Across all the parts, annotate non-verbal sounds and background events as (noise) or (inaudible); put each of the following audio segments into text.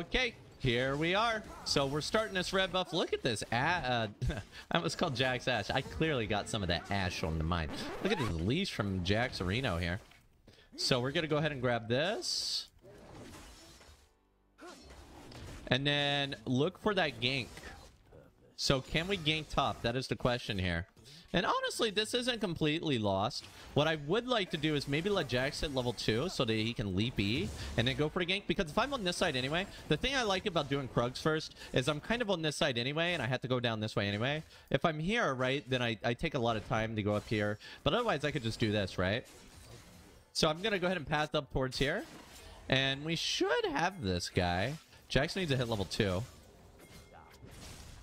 Okay, here we are. So we're starting this red buff. Look at this. Uh, (laughs) I almost called Jax Ash. I clearly got some of that Ash on the mind. Look at this leash from Jax Reno here. So we're going to go ahead and grab this. And then look for that gank. So can we gank top? That is the question here. And honestly, this isn't completely lost. What I would like to do is maybe let Jax hit level 2 so that he can leap E and then go for the gank. Because if I'm on this side anyway, the thing I like about doing Krugs first is I'm kind of on this side anyway, and I have to go down this way anyway. If I'm here, right, then I, I take a lot of time to go up here. But otherwise, I could just do this, right? So I'm going to go ahead and path up towards here. And we should have this guy. Jax needs to hit level 2.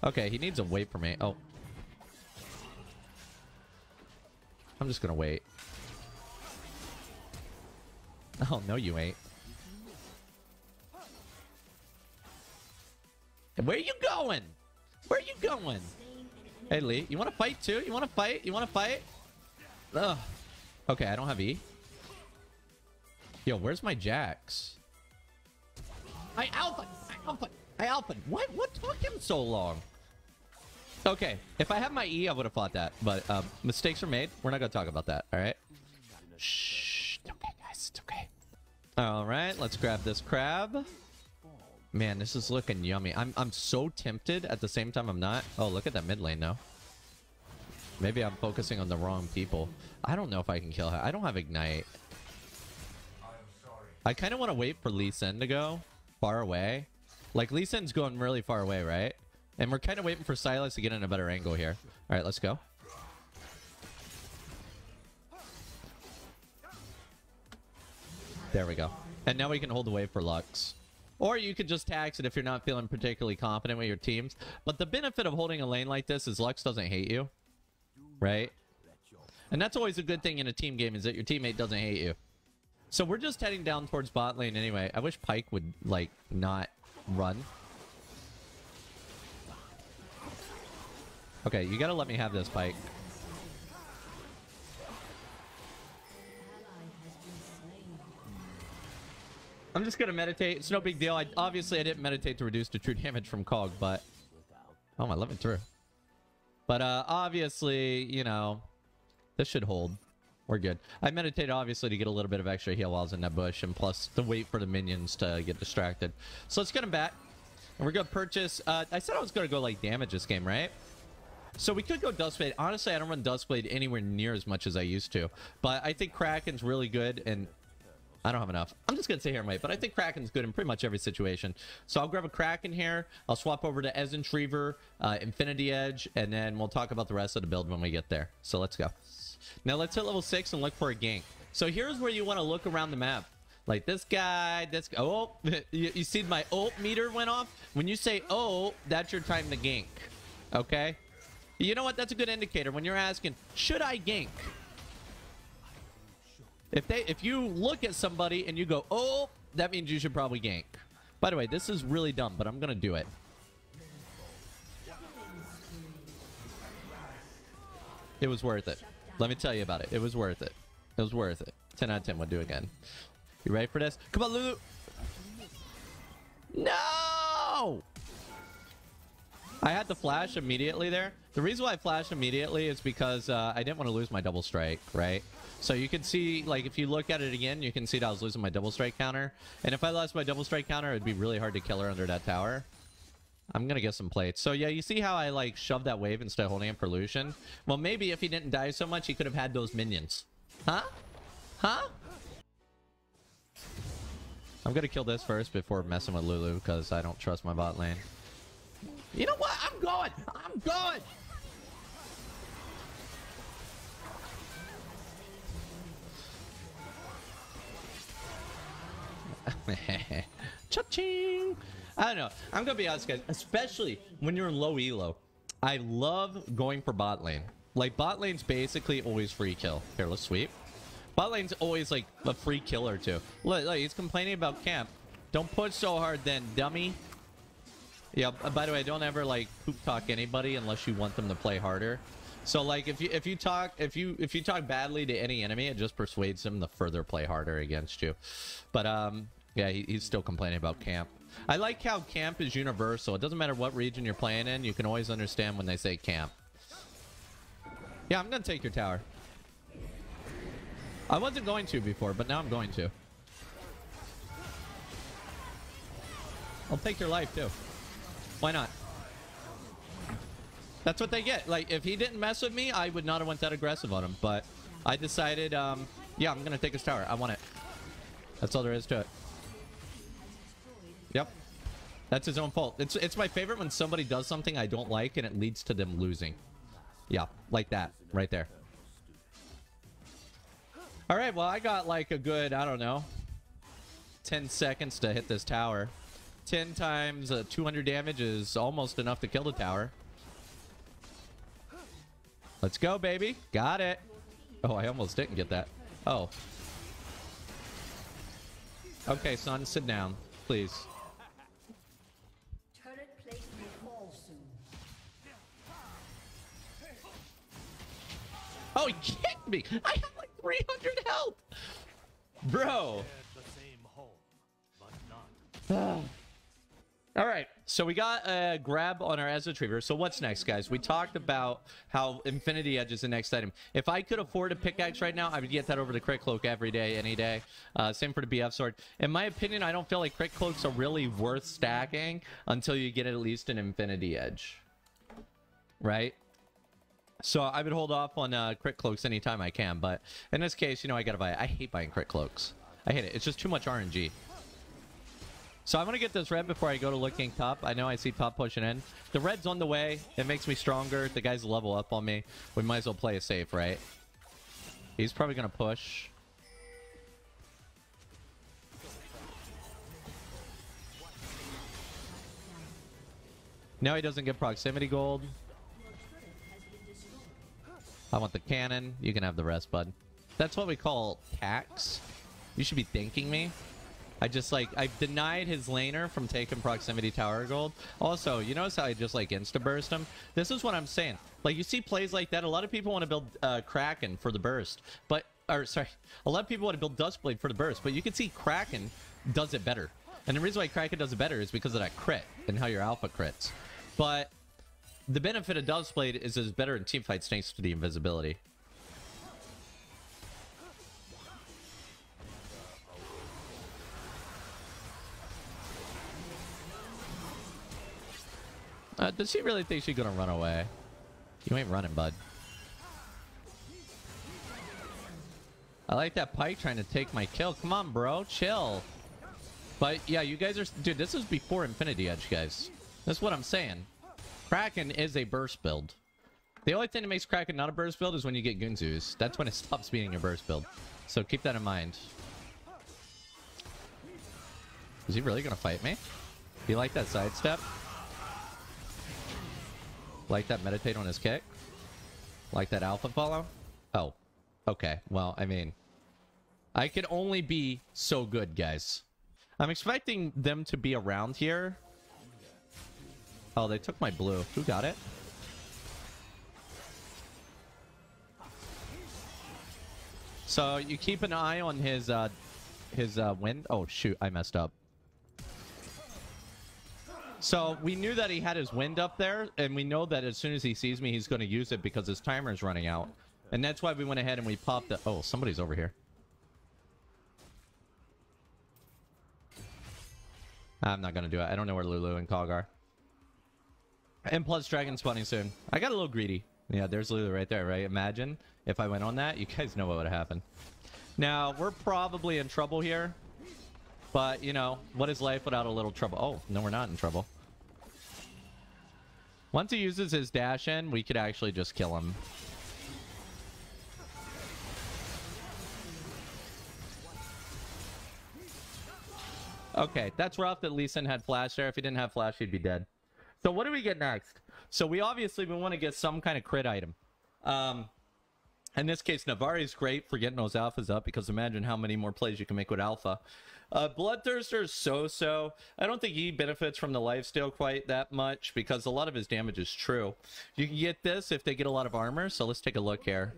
Okay, he needs to wait for me. Oh, I'm just gonna wait. (laughs) Oh, no you ain't. Where are you going? Where are you going? Hey, Lee, you want to fight too? You want to fight? You want to fight? Ugh. Okay, I don't have E. Yo, where's my Jax? I alpha! I alpha! I alpha! What? What took him so long? Okay, if I had my E, I would have fought that. But um, mistakes are made. We're not going to talk about that, all right? Shh. Okay, guys. It's okay. All right, let's grab this crab. Man, this is looking yummy. I'm, I'm so tempted. At the same time, I'm not. Oh, look at that mid lane though. Maybe I'm focusing on the wrong people. I don't know if I can kill her. I don't have Ignite. I kind of want to wait for Lee Sin to go far away. Like, Lee Sin's going really far away, right? And we're kind of waiting for Sylas to get in a better angle here. All right, let's go. There we go. And now we can hold the wave for Lux. Or you could just tax it if you're not feeling particularly confident with your teams. But the benefit of holding a lane like this is Lux doesn't hate you. Right? And that's always a good thing in a team game is that your teammate doesn't hate you. So we're just heading down towards bot lane anyway. I wish Pyke would, like, not run. Okay, you gotta let me have this, Pyke. I'm just gonna meditate. It's no big deal. I obviously I didn't meditate to reduce the true damage from Kog, but oh my, me through. But uh, obviously, you know, this should hold. We're good. I meditated obviously to get a little bit of extra heal while I was in that bush, and plus to wait for the minions to get distracted. So let's get him back, and we're gonna purchase. Uh, I said I was gonna go like damage this game, right? So we could go Duskblade. Honestly, I don't run Duskblade anywhere near as much as I used to. But I think Kraken's really good, and I don't have enough. I'm just going to say here, mate, but I think Kraken's good in pretty much every situation. So I'll grab a Kraken here. I'll swap over to Essence Reaver, uh, Infinity Edge, and then we'll talk about the rest of the build when we get there. So let's go. Now let's hit level 6 and look for a gank. So here's where you want to look around the map. Like this guy, this guy. Oh, (laughs) you, you see my ult meter went off? When you say oh, that's your time to gank. Okay? You know what? That's a good indicator when you're asking, should I gank? If they, if you look at somebody and you go, oh, that means you should probably gank. By the way, this is really dumb, but I'm going to do it. It was worth it. Let me tell you about it. It was worth it. It was worth it. 10 out of 10 would do again. You ready for this? Come on, Lulu. No! I had to flash immediately there. The reason why I flashed immediately is because uh, I didn't want to lose my double strike, right? So you can see, like, if you look at it again, you can see that I was losing my double strike counter. And if I lost my double strike counter, it'd be really hard to kill her under that tower. I'm gonna get some plates. So yeah, you see how I, like, shoved that wave instead of holding for Lucian? Well, maybe if he didn't die so much, he could have had those minions. Huh? Huh? I'm gonna kill this first before messing with Lulu, because I don't trust my bot lane. You know what? I'm going. I'm going. (laughs) Cha-ching! I don't know. I'm gonna be honest, guys. Especially when you're in low elo, I love going for bot lane. Like bot lane's basically always free kill. Here, let's sweep. Bot lane's always like a free kill or two. Look, look, he's complaining about camp. Don't push so hard, then, dummy. Yeah. By the way, don't ever like poop talk anybody unless you want them to play harder. So like if you if you talk if you if you talk badly to any enemy, it just persuades them to further play harder against you. But um Yeah, he, he's still complaining about camp. I like how camp is universal. It doesn't matter what region you're playing in. You can always understand when they say camp. Yeah, I'm going to take your tower. I wasn't going to before, but now I'm going to. I'll take your life, too. Why not? That's what they get. Like, if he didn't mess with me, I would not have went that aggressive on him. But I decided, um, yeah, I'm going to take his tower. I want it. That's all there is to it. Yep. That's his own fault. It's it's my favorite when somebody does something I don't like and it leads to them losing. Yeah, like that. Right there. Alright, well, I got like a good, I don't know, 10 seconds to hit this tower. 10 times uh, 200 damage is almost enough to kill the tower. Let's go, baby. Got it. Oh, I almost didn't get that. Oh. Okay, son, sit down, please. He kicked me. I have like 300 health. Bro. the. (sighs) All right, so we got a grab on our Essence Reaver. So what's next, guys? We talked about how Infinity Edge is the next item. If I could afford a pickaxe right now, I would get that over to Crit Cloak every day, any day. Uh, same for the BF Sword. In my opinion, I don't feel like Crit Cloaks are really worth stacking until you get at least an Infinity Edge. Right? So I would hold off on uh, Crit Cloaks anytime I can, but in this case, you know, I gotta buy it. I hate buying Crit Cloaks. I hate it. It's just too much RNG. So I'm gonna get this red before I go to looking top. I know I see top pushing in. The red's on the way. It makes me stronger. The guys level up on me. We might as well play it safe, right? He's probably gonna push. Now he doesn't get proximity gold. I want the cannon. You can have the rest, bud. That's what we call tax. You should be thanking me. I just like I denied his laner from taking proximity tower gold. Also, you notice how I just like insta burst him? This is what I'm saying. Like you see plays like that, a lot of people want to build uh, Kraken for the burst, but or sorry, a lot of people want to build Duskblade for the burst, but you can see Kraken does it better. And the reason why Kraken does it better is because of that crit and how your alpha crits. But the benefit of Duskblade is it's better in teamfights thanks to the invisibility. Uh, does she really think she's gonna run away? You ain't running, bud. I like that Pyke trying to take my kill. Come on, bro. Chill. But yeah, you guys are... Dude, this is before Infinity Edge, guys. That's what I'm saying. Kraken is a burst build. The only thing that makes Kraken not a burst build is when you get Guinsoo's. That's when it stops being a burst build. So keep that in mind. Is he really gonna fight me? You like that sidestep? Like that meditate on his kick? Like that alpha follow? Oh. Okay. Well, I mean... I can only be so good, guys. I'm expecting them to be around here. Oh, they took my blue. Who got it? So you keep an eye on his uh his uh wind. Oh shoot, I messed up. So we knew that he had his wind up there, and we know that as soon as he sees me, he's going to use it because his timer is running out. And that's why we went ahead and we popped the... Oh, somebody's over here. I'm not going to do it. I don't know where Lulu and Kog are. And plus, Dragon spawning soon. I got a little greedy. Yeah, there's Lulu right there, right? Imagine if I went on that. You guys know what would have happened. Now, we're probably in trouble here. But, you know, what is life without a little trouble? Oh, no, we're not in trouble. Once he uses his dash in, we could actually just kill him. Okay, that's rough that Lee Sin had flash there. If he didn't have flash, he'd be dead. So what do we get next? So we obviously we want to get some kind of crit item. Um, in this case, Navori is great for getting those alphas up because imagine how many more plays you can make with alpha. Uh, Bloodthirster is so-so. I don't think he benefits from the lifesteal quite that much because a lot of his damage is true. You can get this if they get a lot of armor, so let's take a look here.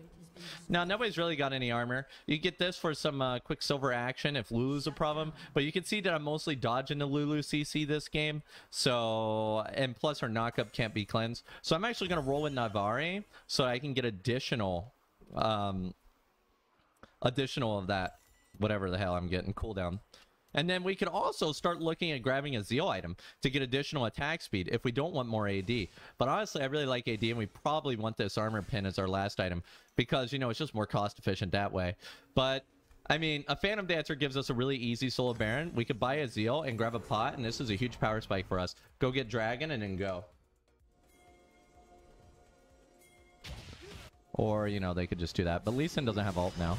Now, nobody's really got any armor. You get this for some uh, quick silver action if Lulu's a problem, but you can see that I'm mostly dodging the Lulu CC this game. So, and plus her knockup can't be cleansed. So I'm actually going to roll with Navori so I can get additional, um, additional of that, whatever the hell I'm getting, cooldown. And then we could also start looking at grabbing a Zeal item to get additional attack speed if we don't want more AD. But honestly, I really like AD, and we probably want this armor pen as our last item because, you know, it's just more cost efficient that way. But, I mean, a Phantom Dancer gives us a really easy Soul Baron. We could buy a Zeal and grab a pot, and this is a huge power spike for us. Go get Dragon and then go. Or, you know, they could just do that. But Lee Sin doesn't have ult now.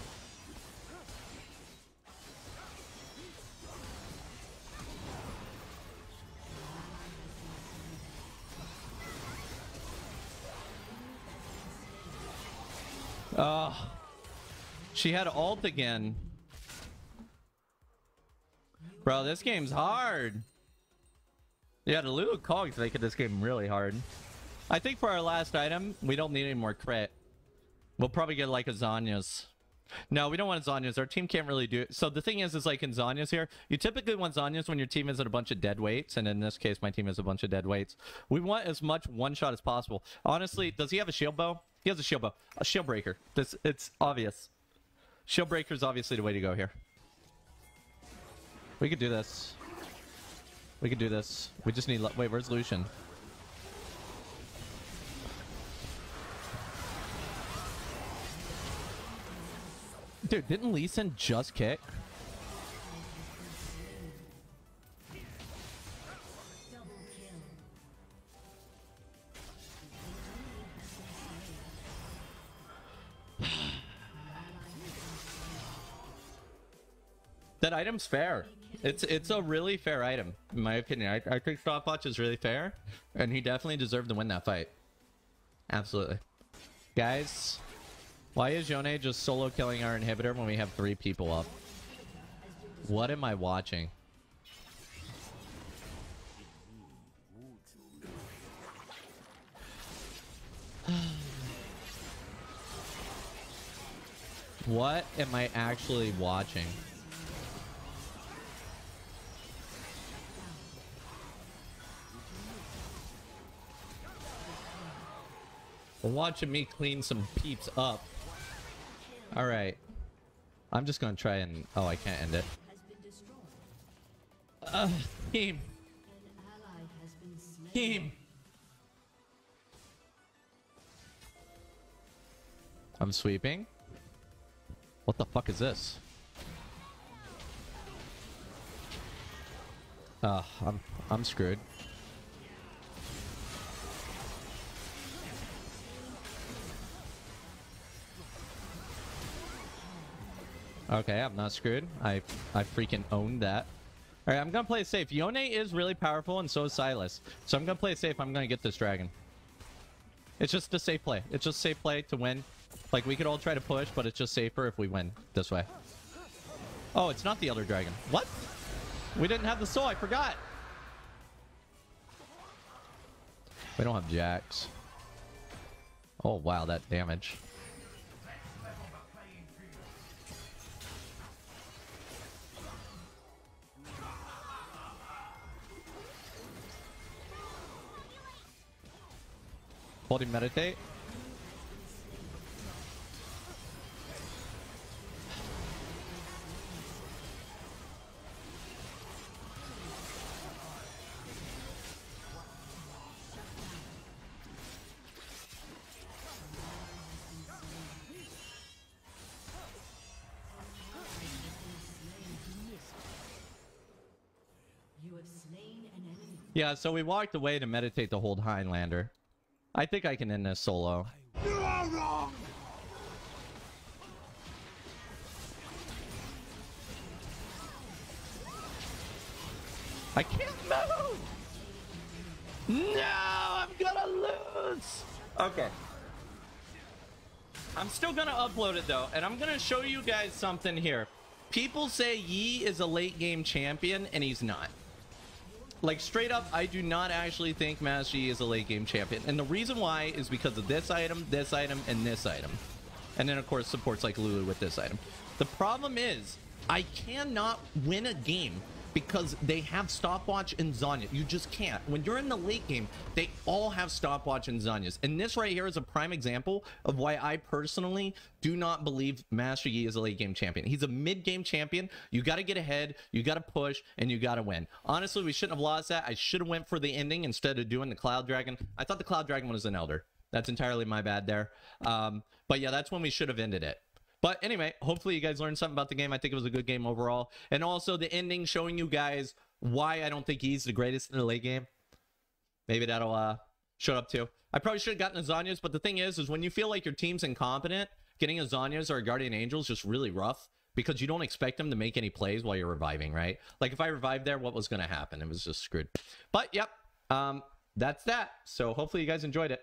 She had ult again. Bro, this game's hard. Yeah, the Lulu Kogs make this game really hard. I think for our last item, we don't need any more crit. We'll probably get like a Zhonya's. No, we don't want Zhonya's. Our team can't really do it. So the thing is, is like in Zhonya's here, you typically want Zhonya's when your team is at a bunch of dead weights. And in this case, my team is a bunch of dead weights. We want as much one shot as possible. Honestly, does he have a shield bow? He has a shield bow. A shield breaker. This It's obvious. Shield breaker is obviously the way to go here. We could do this. We could do this. We just need... Wait, where's Lucian? Dude, didn't Lee Sin just kick? That item's fair. It's it's a really fair item, in my opinion. I, I think Stopwatch is really fair, and he definitely deserved to win that fight. Absolutely. Guys, why is Yone just solo killing our inhibitor when we have three people up? What am I watching? (sighs) what am I actually watching? Watching me clean some peeps up. All right. I'm just going to try and... Oh, I can't end it. Uh, team. Team. I'm sweeping. What the fuck is this? Uh, I'm I'm screwed. Okay, I'm not screwed. I I freaking owned that. All right, I'm gonna play it safe. Yone is really powerful, and so is Sylas. So I'm gonna play it safe. I'm gonna get this dragon. It's just a safe play. It's just safe play to win. Like we could all try to push, but it's just safer if we win this way. Oh, it's not the elder dragon. What? We didn't have the soul. I forgot. We don't have jacks. Oh wow, that damage. Him meditate. Yeah, so we walked away to meditate to hold Highlander. I think I can end this solo. You are wrong. I can't move. No, I'm gonna lose. Okay. I'm still gonna upload it though, and I'm gonna show you guys something here. People say Yi is a late game champion, and he's not. Like, straight up, I do not actually think Master Yi is a late game champion. And the reason why is because of this item, this item, and this item. And then, of course, supports like Lulu with this item. The problem is, I cannot win a game because they have stopwatch and Zhonya. You just can't. When you're in the late game, they all have stopwatch and Zhonya's. And this right here is a prime example of why I personally do not believe Master Yi is a late game champion. He's a mid game champion. You got to get ahead, you got to push, and you got to win. Honestly, we shouldn't have lost that. I should have went for the ending instead of doing the Cloud Dragon. I thought the Cloud Dragon was an Elder. That's entirely my bad there. Um, but yeah, that's when we should have ended it. But anyway, hopefully you guys learned something about the game. I think it was a good game overall. And also the ending showing you guys why I don't think he's the greatest in the late game. Maybe that'll uh show up too. I probably should have gotten a Zhonya's, but the thing is, is when you feel like your team's incompetent, getting a Zhonya's or a Guardian Angel is just really rough because you don't expect them to make any plays while you're reviving, right? Like if I revived there, what was going to happen? It was just screwed. But yep, um, that's that. So hopefully you guys enjoyed it.